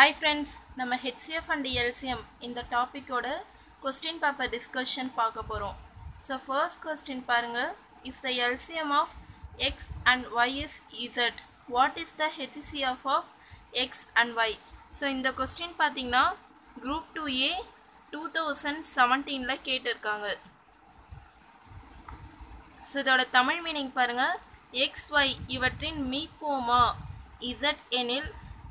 Hi friends நம்ம HCF and LCM இந்த டாப்பிக்கோட கொஸ்டின் பேப்பர் டிஸ்கஷன் பார்க்க போகிறோம் ஸோ ஃபர்ஸ்ட் கொஸ்டின் பாருங்கள் if the LCM of X and Y is Z what is the HCF of X and Y so இந்த question பார்த்தீங்கன்னா group two A two thousand செவன்டீனில் கேட்டிருக்காங்க. So இதோட Tamil meaning பாருங்கள் X Y இவற்றின் மீப்போமா? Z எனில்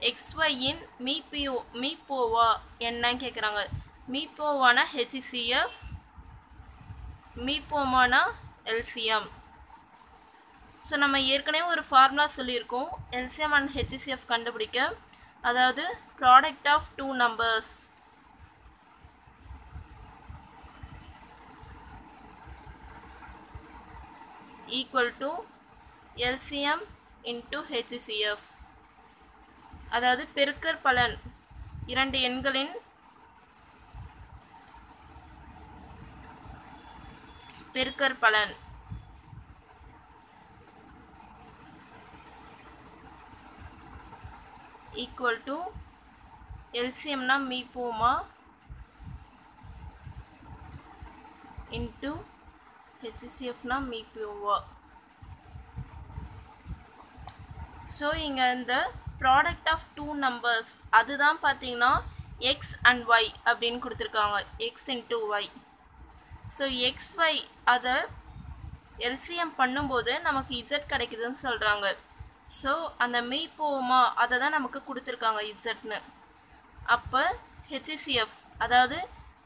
எக்ஸ்ஒயின் மீபிஓ மீபோவா என்னன்னு கேட்குறாங்க மீபோவானா ஹெச்சிசிஎஃப் மீபோமானா எல்சிஎம் ஸோ நம்ம ஏற்கனவே ஒரு ஃபார்முலா சொல்லியிருக்கோம். எல்சிஎம் அண்ட் ஹெச்சிசிஎஃப் கண்டுபிடிக்க. அதாவது product of two numbers equal to LCM into HCF அதாவது பெருக்கற் பலன். இரண்டு எண்களின் பெருக்கற் பலன். ஈக்குவல் டு எல்சிஎம்னா மீப்போமா இன்ட்டு ஹெச்சிசிஎஃப்னா மீப்போவா ஸோ இங்கே இந்த ப்ராடக்ட் ஆஃப் டூ நம்பர்ஸ் அதுதான் பார்த்தீங்கன்னா எக்ஸ் அண்ட் ஒய் அப்படின்னு கொடுத்துருக்காங்க. X into Y so X Y அதை எல்சிஎம் பண்ணும்போது நமக்கு இசட் கிடைக்குதுன்னு சொல்கிறாங்க ஸோ அந்த மீப்போமா அதை தான் நமக்கு கொடுத்துருக்காங்க இசட்னு அப்போ ஹெச்சிசிஎஃப் அதாவது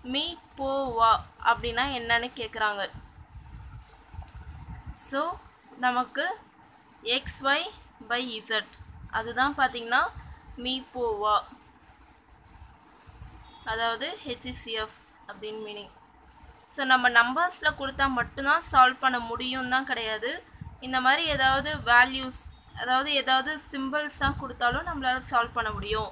மீ போவா அப்படின்னா என்னன்னு கேட்குறாங்க ஸோ நமக்கு எக்ஸ் ஒய் பை இசட் அதுதான் பார்த்தீங்கன்னா மீ அதாவது ஹெச்சிசிஎஃப் அப்படின்னு மீனிங் ஸோ நம்ம நம்பர்ஸில் கொடுத்தா மட்டும்தான் சால்வ் பண்ண முடியும் தான் கிடையாது. இந்த மாதிரி ஏதாவது வேல்யூஸ் அதாவது ஏதாவது சிம்பிள்ஸ் தான் கொடுத்தாலும் நம்மளால் சால்வ் பண்ண முடியும்.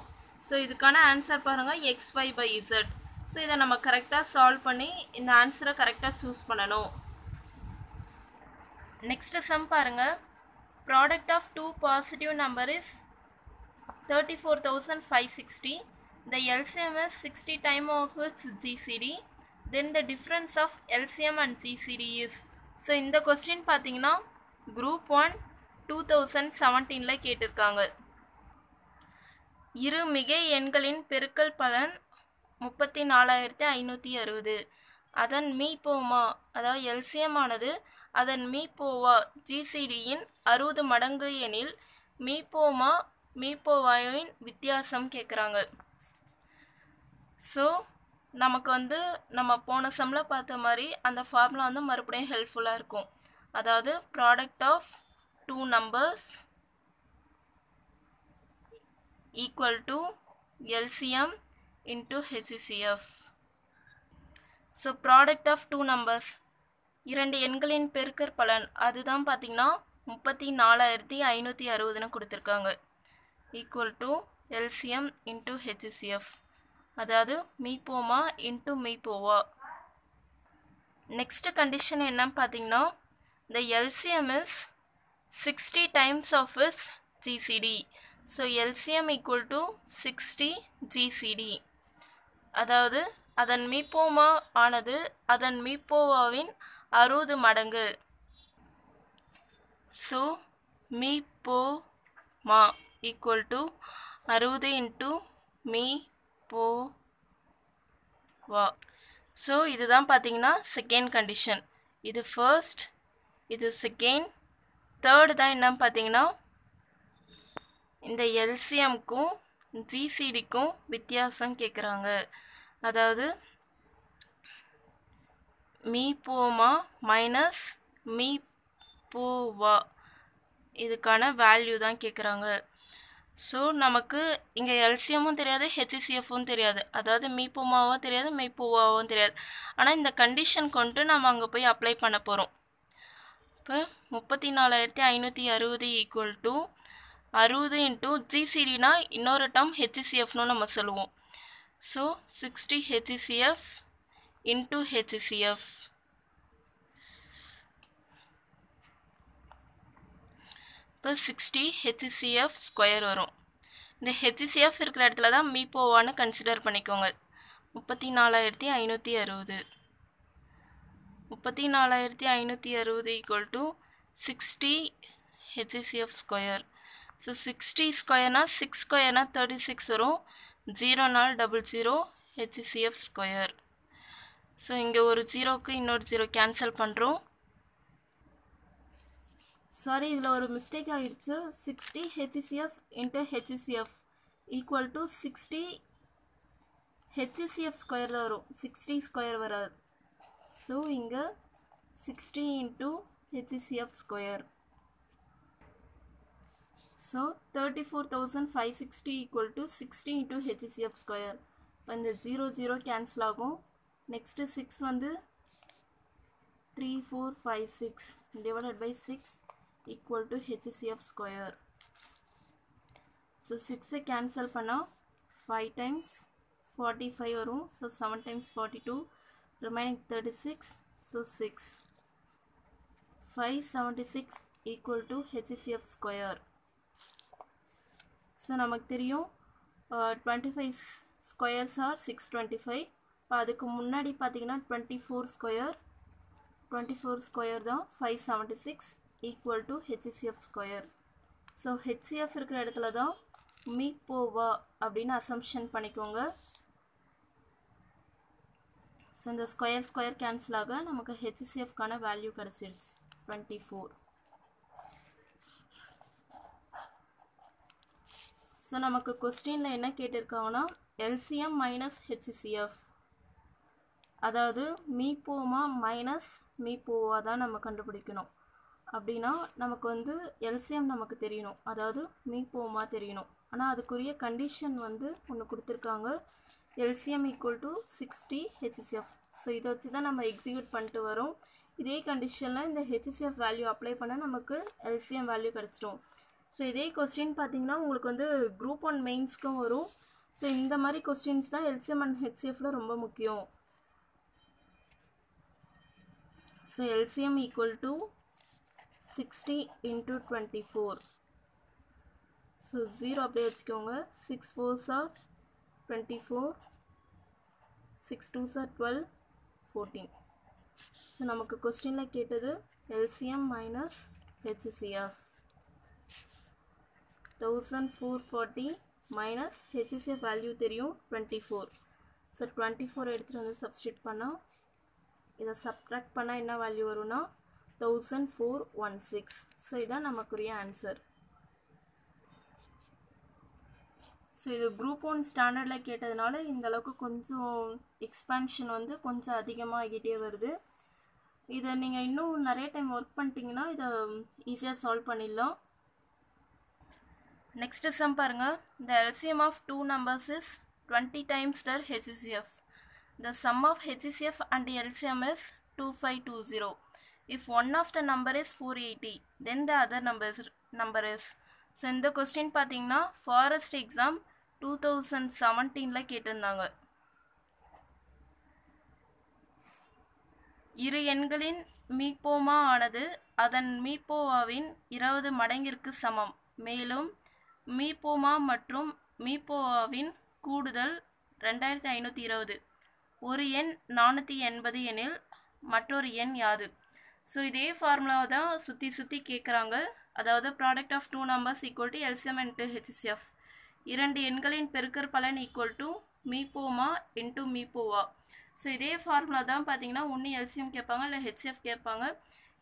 ஸோ இதுக்கான ஆன்சர் பாருங்கள் X Y by Z so இதை நம்ம கரெக்டாக சால்வ் பண்ணி இந்த ஆன்சரை கரெக்டாக சூஸ் பண்ணணும். நெக்ஸ்ட் சம் பாருங்கள் product of two positive number is 34560 the LCM is 60 time of its GCD then the difference of LCM and GCD is so இந்த கொஸ்டின் பார்த்தீங்கன்னா குரூப் ஒன் டூ தௌசண்ட் செவன்டீனில் கேட்டிருக்காங்க இரு மிகை எண்களின் பெருக்கல் பலன் முப்பத்தி நாலாயிரத்தி ஐநூற்றி அறுபது அதன் மீபோமா அதாவது எல்சிஎம் ஆனது அதன் மீபோவா ஜிசிடியின் அறுபது மடங்கு எனில் மீபோமா மீபோவாயின் வித்தியாசம் கேட்குறாங்க ஸோ நமக்கு வந்து நம்ம போன சம்மில் பார்த்த மாதிரி அந்த ஃபார்முலா வந்து மறுபடியும் ஹெல்ப்ஃபுல்லாக இருக்கும். அதாவது product of two numbers equal to LCM into HCF so product of two numbers இரண்டு எண்களின் பெருக்கற் பலன். அதுதான் பார்த்தீங்கன்னா முப்பத்தி நாலாயிரத்தி ஐநூற்றி அறுபதுன்னு கொடுத்துருக்காங்க. Equal to LCM into HCF அதாவது மீப்போமா இன்ட்டு மீப்போவா. நெக்ஸ்ட் கண்டிஷன் என்னன்னு பார்த்தீங்கன்னா the LCM is sixty times of is GCD so LCM equal to sixty GCD அதாவது அதன் மீப்போமா ஆனது அதன் மீப்போவாவின் அறுபது மடங்கு. ஸோ மீப்போமா ஈக்குவல் டு அறுபது இன்ட்டு மீ போ வா ஸோ இதுதான் பார்த்தீங்கன்னா செகண்ட் கண்டிஷன் இது ஃபர்ஸ்ட் இது செகண்ட் தேர்டு தான் என்னன்னு பார்த்தீங்கன்னா இந்த எல்சிஎம்க்கும் ஜிசிடிக்கும் வித்தியாசம் கேட்குறாங்க அதாவது மீ போமா மைனஸ் மீ போவா இதுக்கான வேல்யூ தான் கேட்குறாங்க ஸோ நமக்கு இங்கே எல்சிஎம்மும் தெரியாது ஹெச்சிசிஎஃப்பும் தெரியாது. அதாவது மீப்போமாவும் தெரியாது மெய்ப்போவாவும் தெரியாது. ஆனால் இந்த கண்டிஷன் கொண்டு நம்ம அங்கே போய் அப்ளை பண்ண போகிறோம் இப்போ முப்பத்தி நாலாயிரத்தி ஐநூற்றி அறுபது ஈக்குவல் டு அறுபது இன்ட்டு ஜிசிடினா இன்னொரு டம் ஹெச்சிசிஎஃப்னு நம்ம சொல்லுவோம். So sixty HCF into HCF இப்போ சிக்ஸ்டி ஹெச்சிசிஎஃப் ஸ்கொயர் வரும். இந்த ஹெச்சிசிஎஃப் இருக்கிற இடத்துல தான் மீப்போவான்னு கன்சிடர் பண்ணிக்கோங்க. முப்பத்தி நாலாயிரத்தி ஐநூற்றி அறுபது முப்பத்தி நாலாயிரத்தி ஐநூற்றி அறுபது equal to sixty HCF square so sixty ஸ்கொயர்னா six ஸ்கொயர்னா தேர்ட்டி சிக்ஸ் வரும் ஜீரோ நாள் double zero HCF square so இங்கே ஒரு ஜீரோக்கு இன்னொரு ஜீரோ கேன்சல் பண்ணுறோம் சாரி இதில் ஒரு மிஸ்டேக் ஆகிடுச்சு sixty HCF into HCF equal to sixty HCF square வரும். சிக்ஸ்டி ஸ்கொயர் வராது. ஸோ இங்கே sixty into HCF square so thirty four thousand five sixty equal to sixty into HCF square இப்போ இந்த zero zero cancel ஆகும். Next six வந்து three four five six divided by six equal to HCF square so சிக்ஸை cancel பண்ணால் five times forty five வரும். So seven times forty two remaining thirty six so six five seventy six equal to HCF square so நமக்கு தெரியும் twenty five squares are six twenty five இப்போ அதுக்கு முன்னாடி பார்த்தீங்கன்னா twenty four square twenty four square தான் five seventy six equal to HCF square so HCF இருக்கிற இடத்துல தான் மீப்போவா அப்படின்னு அசம்ஷன் பண்ணிக்கோங்க. ஸோ இந்த ஸ்கொயர் ஸ்கொயர் கேன்சல் ஆக நமக்கு ஹெச்சிசிஎஃப்கான வேல்யூ கிடச்சிருச்சு டுவெண்ட்டி ஃபோர் ஸோ நமக்கு கொஸ்டினில் என்ன கேட்டிருக்காங்கன்னா எல்சிஎம் மைனஸ் ஹெச்சிசிஎஃப் அதாவது மீப்போமா மைனஸ் மீப்போவா தான் நம்ம கண்டுபிடிக்கணும். அப்படின்னா நமக்கு வந்து எல்சிஎம் நமக்கு தெரியணும். அதாவது மீப்போமா தெரியணும். ஆனால் அதுக்குரிய கண்டிஷன் வந்து ஒன்று கொடுத்துருக்காங்க. LCM equal to sixty HCF so இதை வச்சு தான் நம்ம எக்ஸிக்யூட் பண்ணிட்டு வரோம். இதே கண்டிஷனில் இந்த ஹெச்சிசிஎஃப் வேல்யூ அப்ளை பண்ணால் நமக்கு எல்சிஎம் வேல்யூ கிடச்சிடும். ஸோ இதே கொஸ்டின் பார்த்தீங்கன்னா உங்களுக்கு வந்து குரூப் ஒன் மெயின்ஸ்க்கும் வரும். ஸோ இந்த மாதிரி கொஸ்டின்ஸ் தான் எல்சிஎம் அண்ட் ஹெச்சிஎஃப்ல ரொம்ப முக்கியம். So LCM equal to sixty into twenty four so zero அப்படியே வச்சுக்கோங்க. Six four sir twenty four six two sir twelve fourteen so நமக்கு கொஸ்டினில் கேட்டது LCM minus HCF thousand four forty minus HCF value தெரியும் twenty four so twenty four எடுத்துகிட்டு வந்து substitute பண்ணால் இதை சப்ட்ராக்ட் பண்ணால் என்ன வேல்யூ வரும்னா thousand four one six so இதான் நமக்குரிய ஆன்சர் ஸோ இது குரூப் ஒன் ஸ்டாண்டர்டில் கேட்டதுனால இந்த அளவுக்கு கொஞ்சம் எக்ஸ்பேன்ஷன் வந்து கொஞ்சம் அதிகமாகிட்டே வருது. இதை நீங்கள் இன்னும் நிறைய டைம் ஒர்க் பண்ணிட்டீங்கன்னா இதை ஈஸியாக சால்வ் பண்ணிடலாம். நெக்ஸ்ட் சம் பாருங்கள் the LCM of two numbers is twenty times their HCF the sum of HCF and LCM is two five two zero if one of the number is four eighty then the other numbers number is so இந்த question பார்த்தீங்கன்னா forest exam two thousand செவன்டீனில் கேட்டிருந்தாங்க இரு எண்களின் மீப்போமா ஆனது அதன் மீப்போவாவின் இருபது மடங்கிற்கு சமம் மேலும் மீபோமா மற்றும் மீபோவாவின் கூடுதல் ரெண்டாயிரத்தி ஐநூற்றி இருபது. ஒரு எண் நானூற்றி எண்பது எனில் மற்றொரு எண் யாது? ஸோ இதே ஃபார்முலாவை தான் சுற்றி சுற்றி கேட்குறாங்க அதாவது product of two numbers equal to LCM into HCF இரண்டு எண்களின் பெருக்கற் பலன் ஈக்குவல் டு மீபோமா இன்ட்டு மீபோவா ஸோ இதே ஃபார்முலா தான் பார்த்தீங்கன்னா ஒன்று எல்சிஎம் கேட்பாங்க இல்லை ஹெச்சிஎஃப் கேட்பாங்க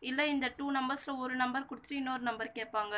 இல்லை இந்த டூ நம்பர்ஸில் ஒரு நம்பர் கொடுத்துட்டு இன்னொரு நம்பர் கேட்பாங்க